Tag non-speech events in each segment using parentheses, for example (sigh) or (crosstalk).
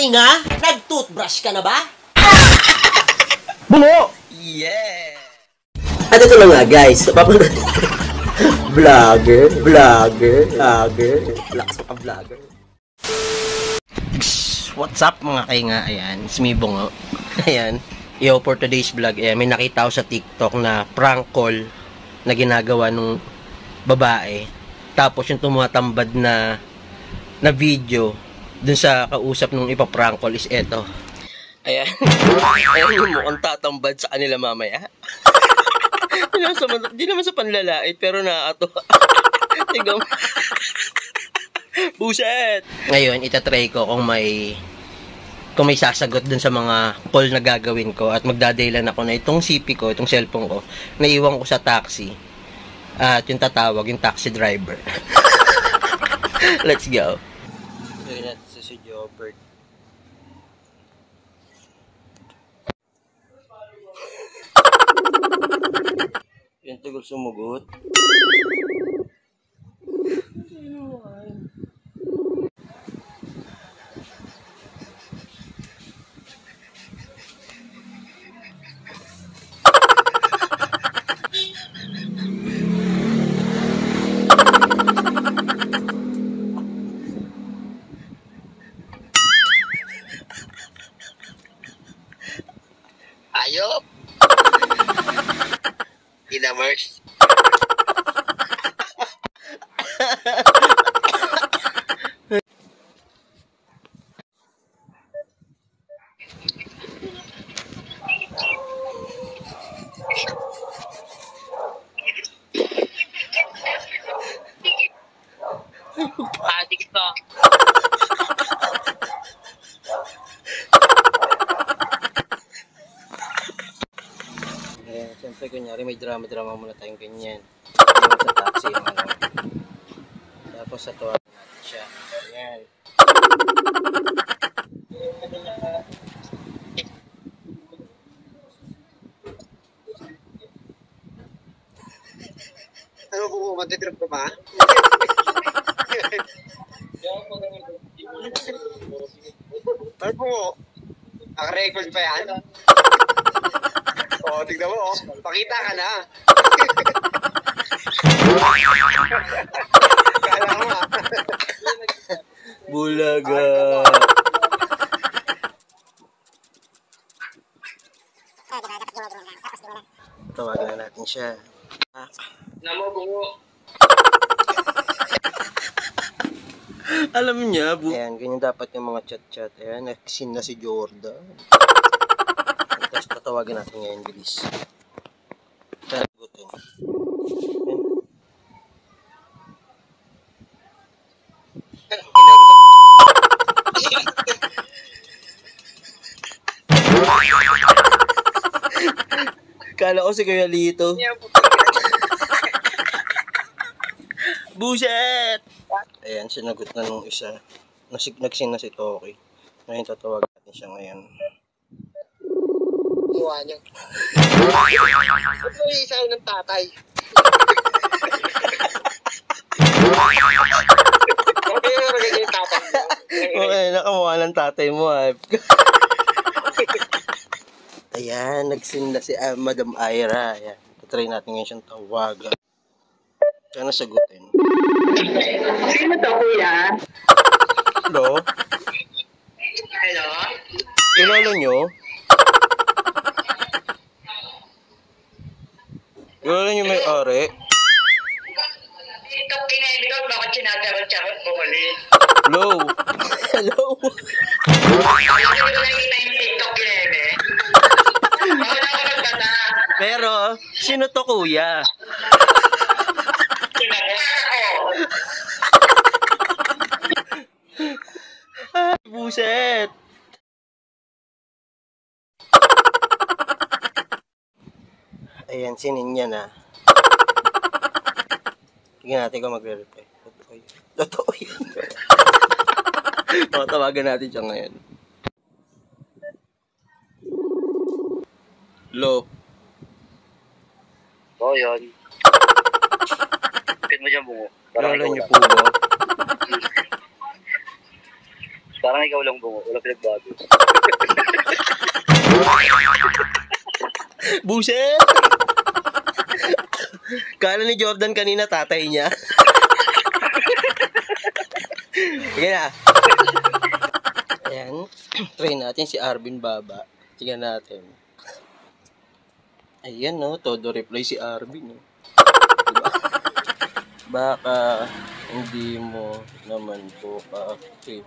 tainga? Nag-toothbrush ka na ba? Bungo! Yeah! At ito lang nga guys, papunta (laughs) Vlogger, vlogger, vlogger, lakas ka vlogger. What's up mga kainga? Ayan, it's me Bungo. (laughs) Ayan, yo for today's vlog, ayan, may nakita ako sa TikTok na prank call na ginagawa nung babae. Tapos yung tumatambad na na video dun sa kausap nung ipaprank call is eto. Ayan. (laughs) Ayan yung mukhang tatambad sa kanila mamaya. (laughs) Di naman sa, di naman sa panlalait, pero nakakatuwa. (laughs) Tignan mo. Buset! Ngayon, itatry ko kung may kung may sasagot dun sa mga call na gagawin ko at magdadaylan ako na itong CP ko, itong cellphone ko, naiwan ko sa taxi. At yung tatawag, yung taxi driver. Let's go. Gawin natin si Jobert. Yung tagal sumugot. Ayop! (laughs) Inamers. (laughs) Adik ka. Ayan, siyempre kunyari may drama-drama muna tayong ganyan. Yung sa taxi yung ano. Tapos sa tuwa natin siya. Ayan. Ano po po, matitrip ka ba? Ano po? Naka-record pa yan? Oh, tignan mo, oh. Pakita ka na. Kala mo, ah. Bulaga! Tawagan na natin siya. Namo, bungo. alam niya, bu- Ayan, ganyan dapat yung mga chat-chat. Ayan, nagsin na si Jordan. Tapos tatawagan natin ngayon, bilis. Sagutin. Ayan. Kala ko si Kuya Lito. Buset! Ayan, sinagot na nung isa. Nasig nagsin na si Toki. Ngayon tatawagan natin siya ngayon. Iwan niya. Ba't mo isa ng tatay? Okay, meron ganyan yung tatay mo. Okay, nakamukha ng tatay mo ah. (laughs) Ayan, nagsin na si ah, Madam Ira. Ayan, tatry natin ngayon siyang tawagan. Sana sagutin. Sino to, kuya? Hello? Hello? Kilala nyo? Kilala nyo may ari? Ito, kinaibigan, bakit sinasarot-sarot bumuli? Hello? Hello? Pero, sino to kuya? Buset! Ayan, sinin niya na. Tingnan natin kung magre-reply. Totoo yun. Totoo yun. o, tawagan natin siya ngayon. Lo. Oo, yun. Pin mo dyan bungo. Kilala niyo po ba? Parang ikaw lang bungo. Wala pinagbago. Buset! Kala ni Jordan kanina tatay niya. (laughs) Sige na. Ayan. Try natin si Arvin Baba. Tingnan natin. Ayan no, todo reply si Arvin. No? Diba? Baka hindi mo naman po ka-okay.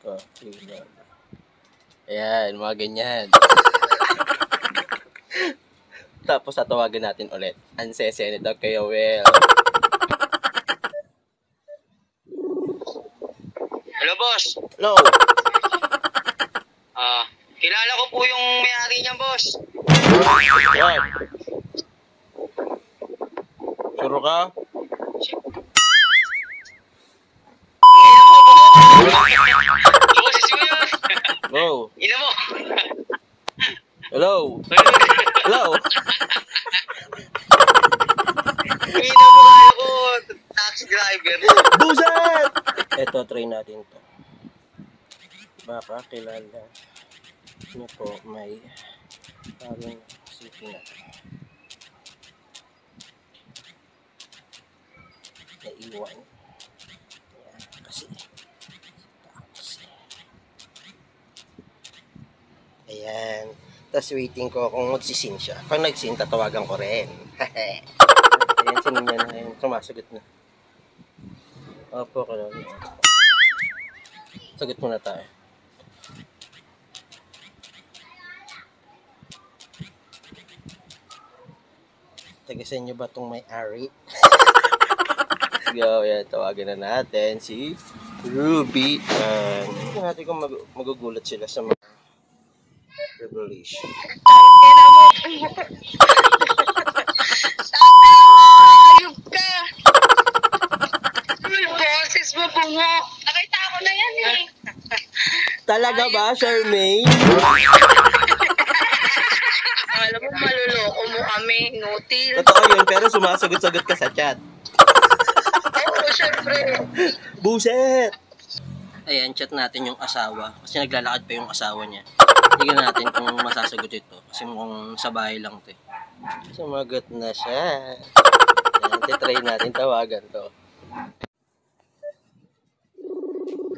Kakilala. Ayan, mga ganyan. (laughs) Tapos tatawagan natin ulit. Ang sese nito kay Will. Hello, boss. Hello. Ah, kilala ko po yung may-ari niyan, boss. Yan. Sure ka? Boses mo yun. Go. Ina mo. Hello. Hello. Ina mo kaya ko. Taxi driver. Buset! Ito, try natin to. Baka kilala niyo po may parang city na naiwan. Yan, kasi taxi. Ayan. Tapos waiting ko kung magsisin siya. Pag nagsin, tatawagan ko rin. (laughs) Ayan, sinin niya na. Ayan, sumasagot na. Opo, kalala. Sagot muna tayo. Tagasan niyo ba itong may-ari? Go, (laughs) yan. Tawagan na natin si Ruby. Hindi natin kung mag- magugulat sila sa mga revelation. Ayup ka. Uy, boses mo bungo. Nakita ko na yan eh. Talaga ba, Charmaine? Alam mo, maluloko mo kami, nutil. Totoo yun, pero sumasagot-sagot ka sa chat. Oo, syempre. Buset! Ayan, chat natin yung asawa. Kasi naglalakad pa yung asawa niya. Tingnan natin kung masasagot ito. Kasi mukhang sa bahay lang to. eh. Sumagot na siya. Ayan, titry natin tawagan to.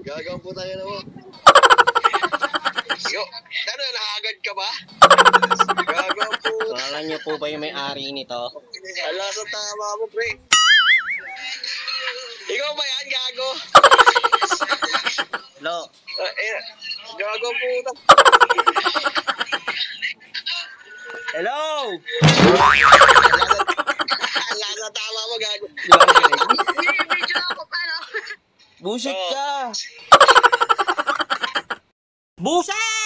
Gagawin po tayo na mo. Yo, ano, nakagad ka ba? Gagawin po. Kala niyo po ba yung may-ari nito? Ala sa tama mo, pre. Ikaw ba yan, gago? Hello? Uh, eh, gago po. Hello? Ala sa tama mo, gago. Video ako, paano? Busit ka! Buset!